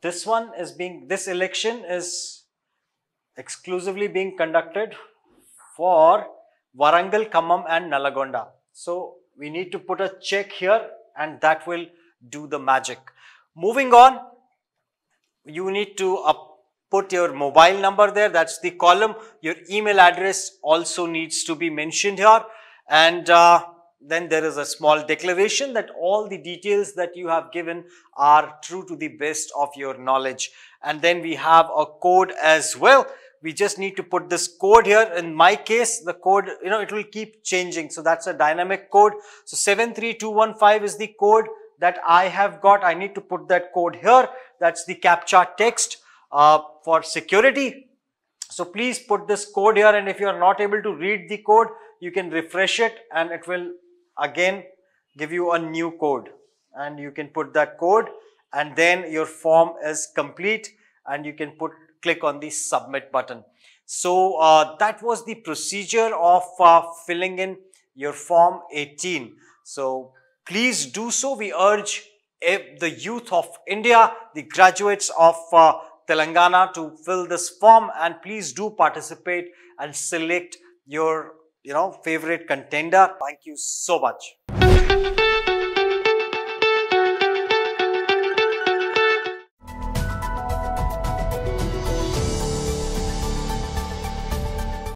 this one is being, this election is exclusively being conducted for Warangal, Khammam and Nalagonda. So we need to put a check here and that will do the magic. Moving on, you need to put your mobile number there. That's the column. Your email address also needs to be mentioned here. And uh, then there is a small declaration that all the details that you have given are true to the best of your knowledge. And then we have a code as well. We just need to put this code here. In my case, the code, you know, it will keep changing. So that's a dynamic code. So 73215 is the code that I have got. I need to put that code here. That's the CAPTCHA text uh, for security. So please put this code here and if you are not able to read the code, you can refresh it and it will again give you a new code and you can put that code and then your form is complete and you can put click on the submit button. So uh, that was the procedure of uh, filling in your form 18. So please do so. We urge the youth of India, the graduates of uh, Telangana to fill this form and please do participate and select your you know favorite contender. Thank you so much.